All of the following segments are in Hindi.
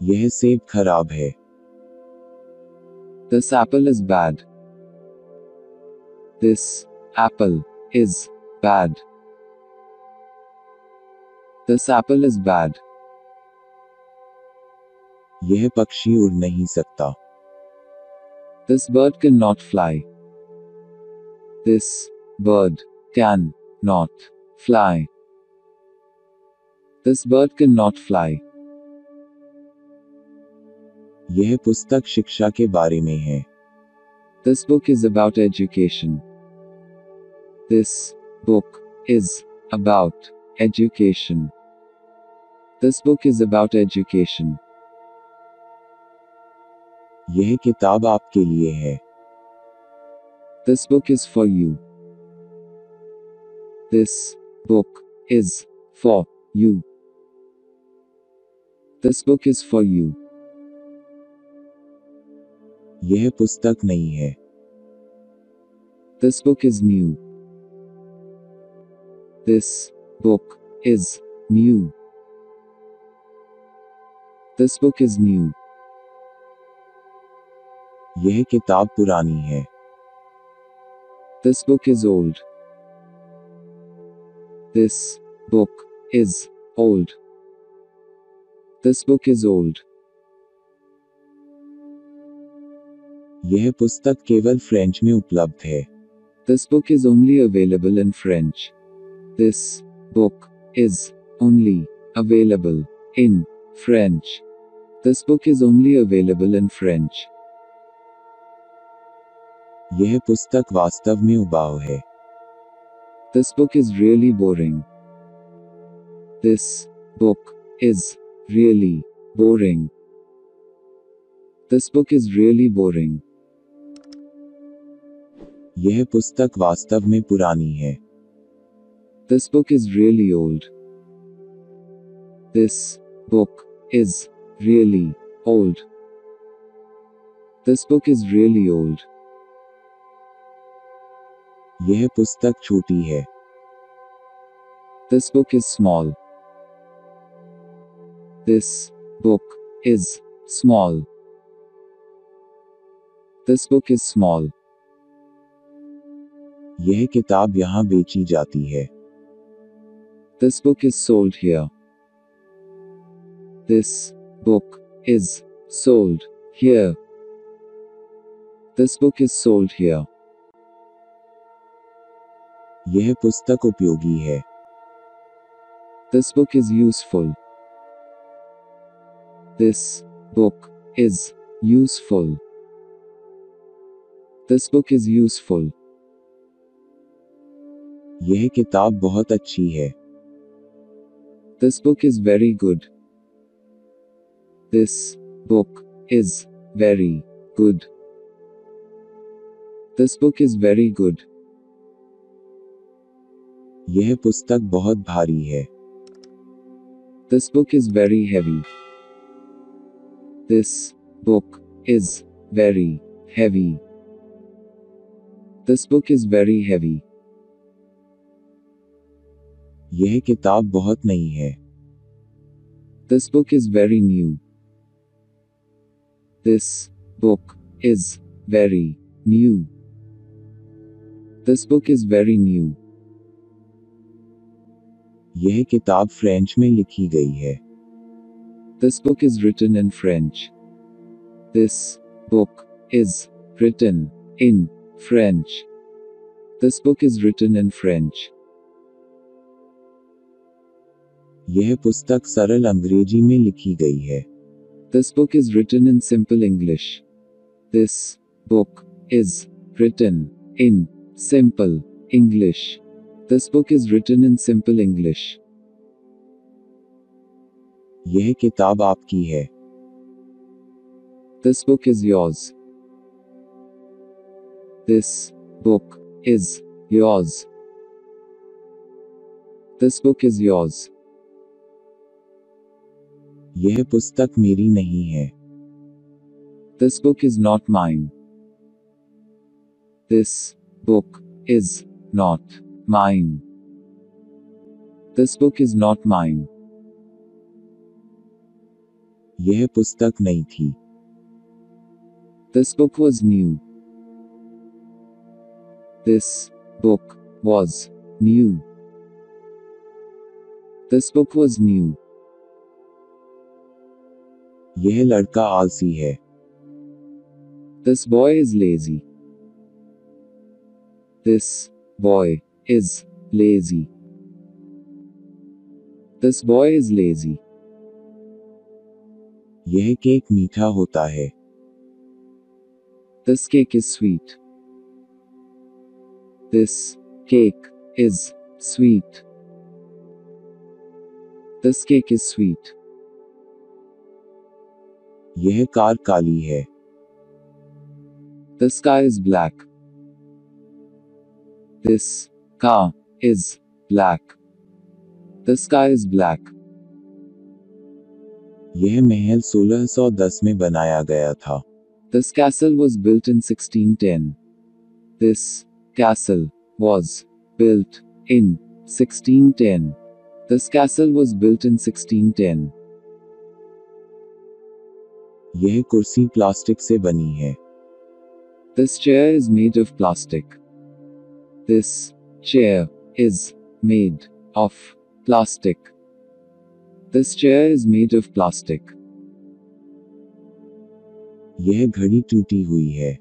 यह सेब खराब है। This apple is bad this apple is bad this apple is bad यह पक्षी उड़ नहीं सकता। This bird can not fly this bird can not fly this bird can not fly यह पुस्तक शिक्षा के बारे में है। This book is about education this book is about education this book is about education यह किताब आपके लिए है। This book is for you this book is for you this book is for you यह पुस्तक नहीं है। This book is new this book is new this book is new यह किताब पुरानी है। This book is old this book is old this book is old यह पुस्तक केवल फ्रेंच में उपलब्ध है। This book is only available in French this book is only available in French this book is only available in French यह पुस्तक वास्तव में उबाऊ है। This book is really boring this book is really boring this book is really boring यह पुस्तक वास्तव में पुरानी है। This book is really old this book is really old this book is really old यह पुस्तक छोटी है। This book is small this book is small this book is small यह किताब यहाँ बेची जाती है। This book is sold this book is sold this book is sold यह पुस्तक उपयोगी है। This book is useful this book is useful this book is useful यह किताब बहुत अच्छी है। This book is very good this book is very good this book is very good यह पुस्तक बहुत भारी है। This book is very heavy this book is very heavy this book is very heavy यह किताब बहुत नई है। This book is very new this book is very new this book is very new यह किताब फ्रेंच में लिखी गई है। This book is written in French this book is written in French this book is written in French यह पुस्तक सरल अंग्रेज़ी में लिखी गई है। This book is written in simple English this book is written in simple English this book is written in simple English यह किताब आपकी है। This book is yours this book is yours this book is yours यह पुस्तक मेरी नहीं है। This book is not mine this book is not mine this book is not mine यह पुस्तक नहीं थी। This book was new this book was new this book was new यह लड़का आलसी है। This boy is lazy this boy is lazy this boy is lazy यह केक मीठा होता है। This cake is sweet this cake is sweet this cake is sweet यह कार काली है this car is black this car is black this car is black यह महल 1610 में बनाया गया था this castle was built in 1610. This castle was built in 1610. This castle was built in 1610. यह कुर्सी प्लास्टिक से बनी है। This chair is made of plastic this chair is made of plastic this chair is made of plastic यह घड़ी टूटी हुई है।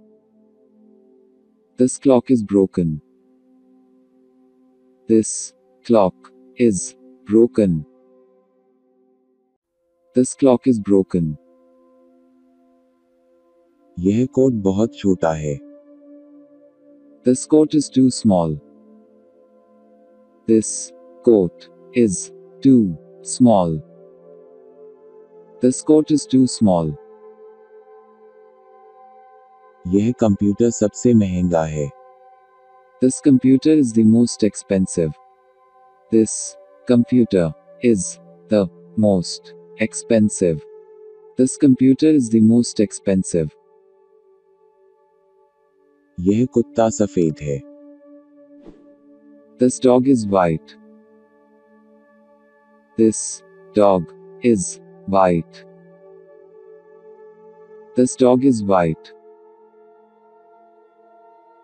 This clock is broken this clock is broken this clock is broken यह कोट बहुत छोटा है। This coat is too small this coat is too small this coat is too small यह कंप्यूटर सबसे महँगा है। This computer is the most expensive this computer is the most expensive this computer is the most expensive यह कुत्ता सफ़ेद है This dog is white. This dog is white. This dog is white.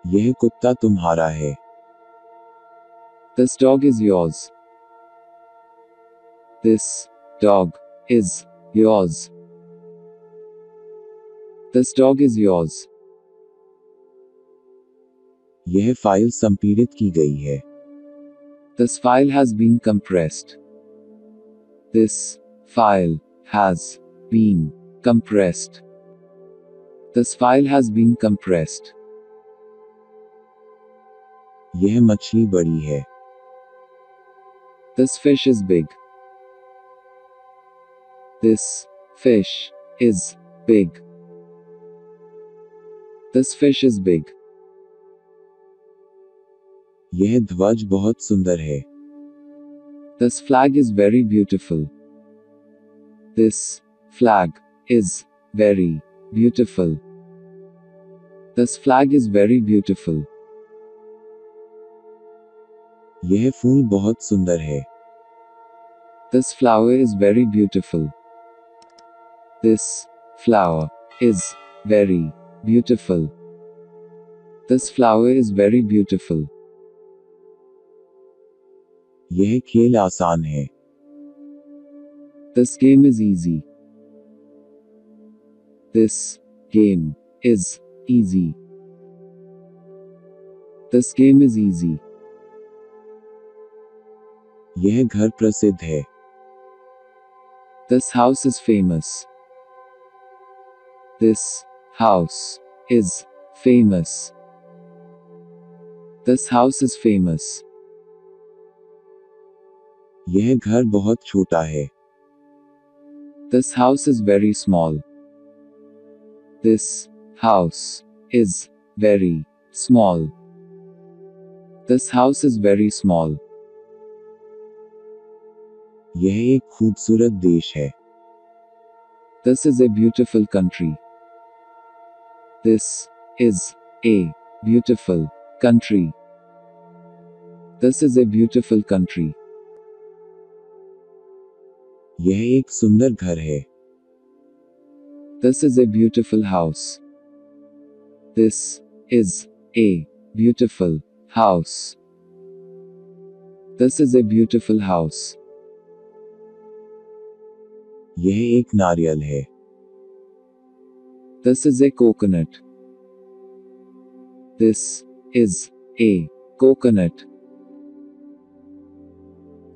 यह कुत्ता तुम्हारा है This dog is yours. This dog is yours. This dog is yours. यह फ़ाइल संपीड़ित की गई है। This file has been compressed this file has been compressed this file has been compressed यह मछली बड़ी है। This fish is big this fish is big this fish is big यह ध्वज बहुत सुंदर है। This flag is very beautiful this flag is very beautiful this flag is very beautiful यह फूल बहुत सुंदर है। This flower is very beautiful this flower is very beautiful this flower is very beautiful यह खेल आसान है। This game is easy this game is easy this game is easy यह घर प्रसिद्ध है। This house is famous this house is famous this house is famous यह घर बहुत छोटा है। This house is very small this house is very small this house is very small यह एक खूबसूरत देश है। This is a beautiful country this is a beautiful country this is a beautiful country यह एक सुंदर घर है। This is a beautiful house this is a beautiful house this is a beautiful house यह एक नारियल है। This is a coconut this is a coconut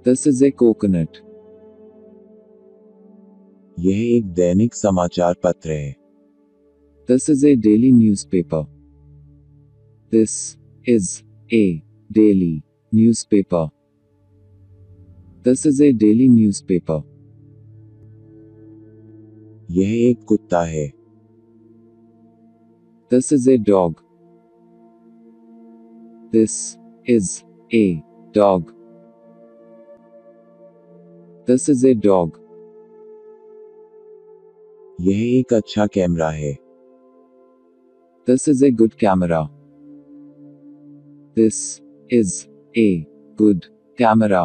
this is a coconut यह एक दैनिक समाचार पत्र है। This is a daily newspaper this is a daily newspaper this is a daily newspaper यह एक कुत्ता है। This is a dog this is a dog this is a dog यह एक अच्छा कैमरा है। This is a good camera this is a good camera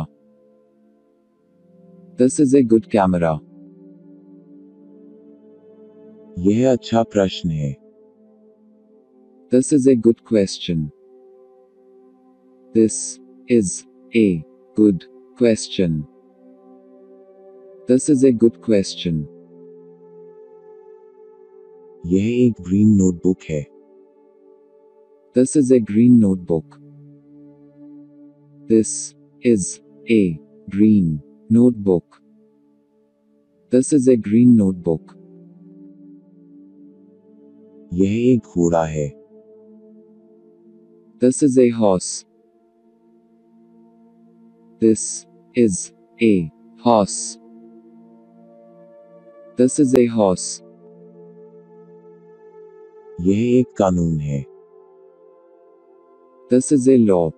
this is a good camera यह अच्छा प्रश्न है। This is a good question this is a good question this is a good question यह एक ग्रीन नोटबुक है। This is a green notebook this is a green notebook this is a green notebook यह एक घोड़ा है। This is a horse this is a horse this is a horse यह एक कानून है। This is a law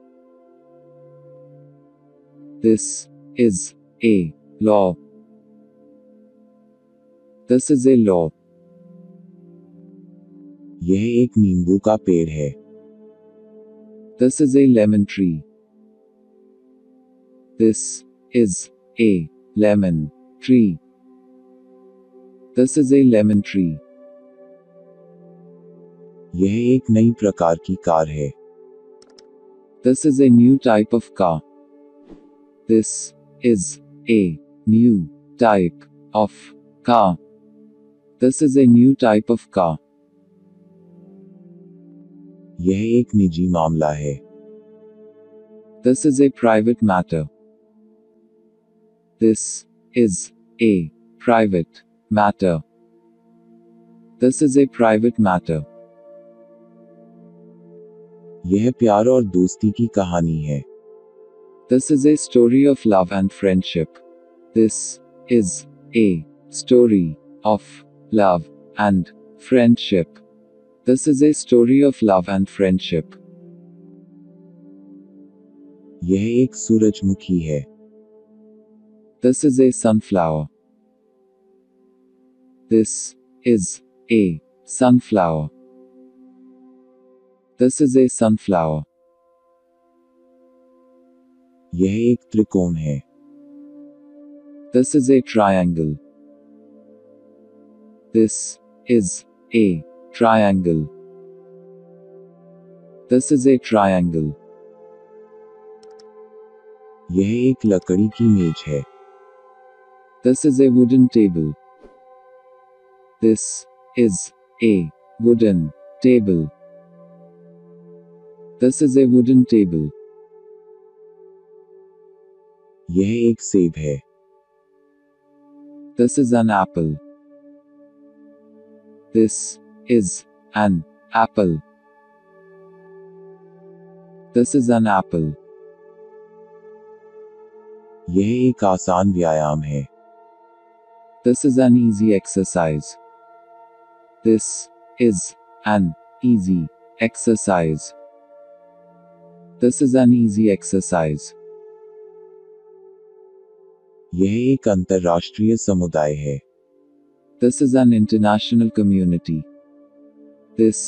this is a law this is a law यह एक नींबू का पेड़ है। This is a lemon tree this is a lemon tree this is a lemon tree यह एक नई प्रकार की कार है। This is a new type of car this is a new type of car this is a new type of car यह एक निजी मामला है। This is a private matter this is a private matter this is a private matter यह प्यार और दोस्ती की कहानी है। This is a story of love and friendship this is a story of love and friendship this is a story of love and friendship यह एक सूरजमुखी है। This is a sunflower this is a sunflower This is a sunflower. यह एक त्रिकोण है This is a triangle. This is a triangle. This is a triangle. यह एक लकड़ी की मेज है This is a wooden table. This is a wooden table. This is a wooden table. यह एक सेब है This is an apple. This is an apple. This is an apple. यह एक आसान व्यायाम है This is an easy exercise. This is an easy exercise. This is an easy exercise. यह एक अंतर्राष्ट्रीय समुदाय है This is an international community. This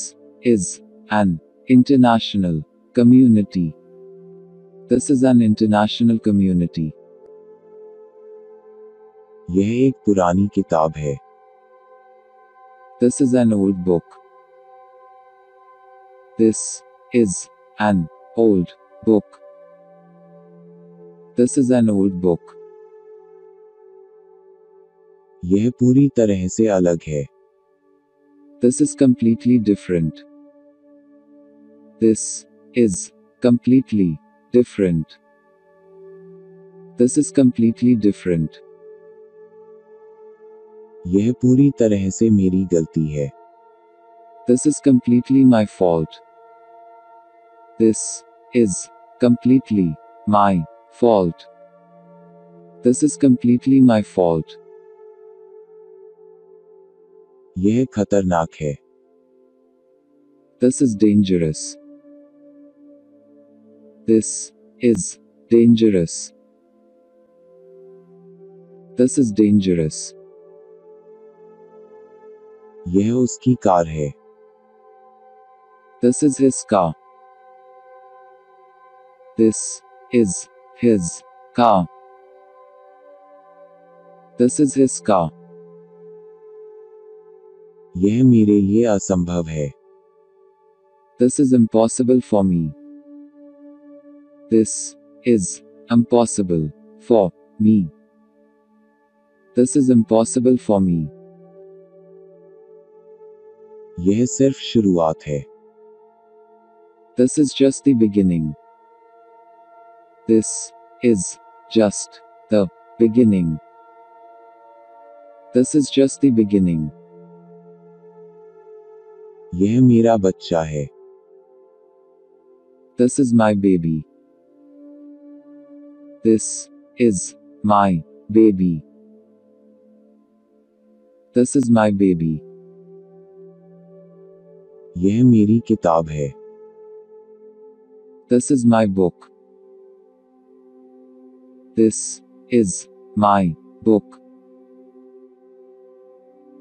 is an international community. This is an international community. यह एक पुरानी किताब है This is an old book. This is an old book. This is an old book. यह पूरी तरह से अलग है This is completely different. This is completely different. This is completely different. यह पूरी तरह से मेरी गलती है This is completely my fault. This is completely my fault. This is completely my fault. यह खतरनाक है This is dangerous. This is dangerous. This is dangerous. यह उसकी कार है This is his car. This is his car. This is his car. यह मेरे लिए असंभव है This is impossible for me. This is impossible for me. This is impossible for me. यह सिर्फ शुरुआत है This is just the beginning. This is just the beginning. This is just the beginning. यह मेरा बच्चा है This is my baby. This is my baby. This is my baby. यह मेरी किताब है This is my book. This is my book.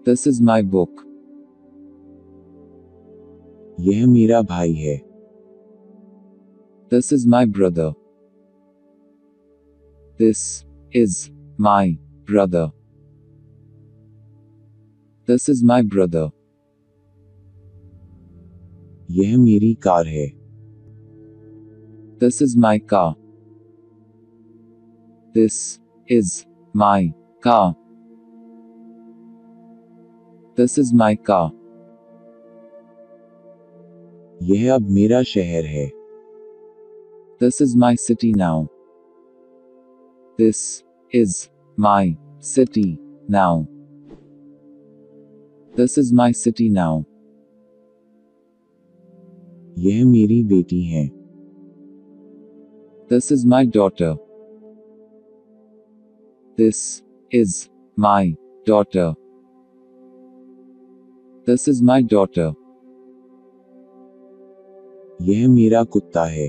This is my book. यह मेरा भाई है This is my brother. This is my brother. This is my brother. यह मेरी कार है This is my car. This is my car. This is my car. यह अब मेरा शहर है This is my city now. This is my city now. This is my city now. यह मेरी बेटी है This is my daughter. This is my daughter. This is my daughter. यह मेरा कुत्ता है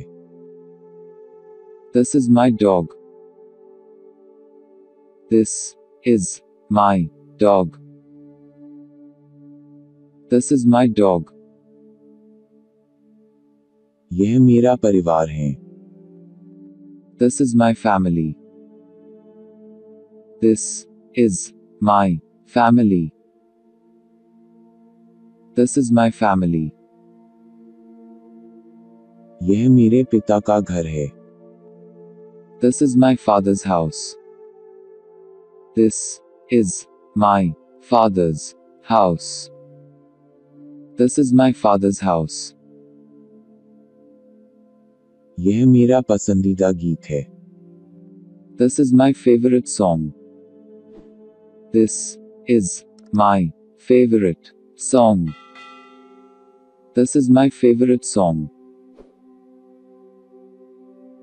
This is my dog. This is my dog. This is my dog. यह मेरा परिवार है This is my family. This is my family. This is my family. यह मेरे पिता का घर है This is my father's house. This is my father's house. This is my father's house. यह मेरा पसंदीदा गीत है This is my favorite song. This is my favorite song. This is my favorite song.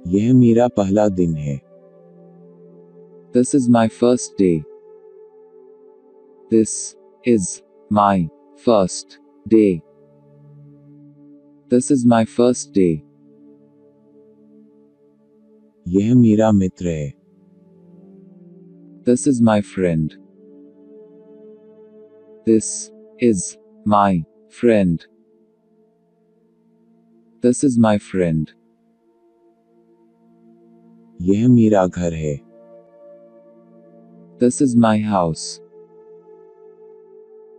यह मेरा पहला दिन है This is my first day. This is my first day. This is my first day. यह मेरा मित्र है This is my friend. This is my friend. This is my friend. यह मेरा घर है This is my house.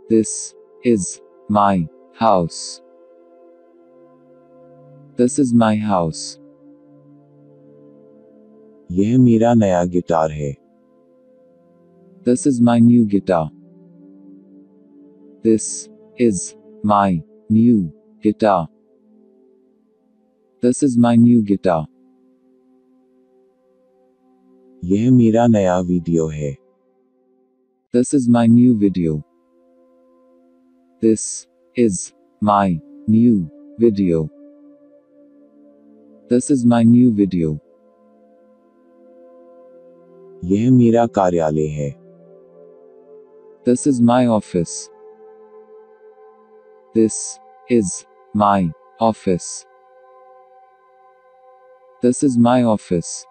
This is my house. This is my house. यह मेरा नया गिटार है This is my new guitar. This is my new guitar. This is my new guitar. यह मेरा नया वीडियो है This is my new video. This is my new video. This is my new video. यह मेरा कार्यालय है This is my office. This is my office. This is my office.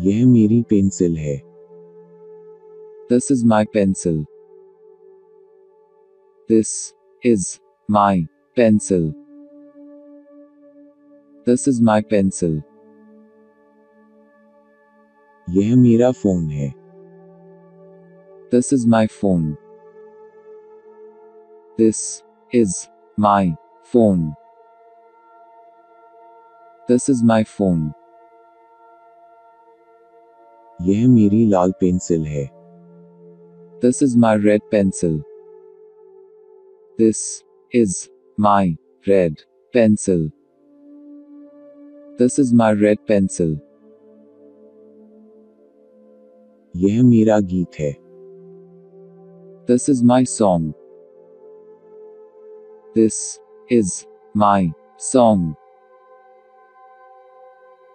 यह मेरी पेंसिल है This is my pencil. This is my pencil. This is my pencil. यह मेरा फोन है This is my phone. This is my phone. This is my phone. यह मेरी लाल पेंसिल है This is my red pencil. This is my red pencil. This is my red pencil. यह मेरा गीत है This is my song. This is my song.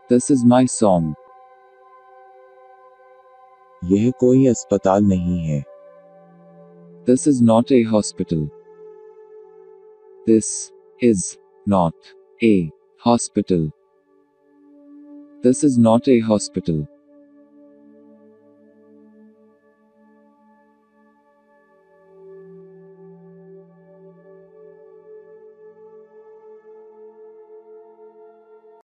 This is my song. यह कोई अस्पताल नहीं है This is not a hospital. This is not a hospital. This is not a hospital.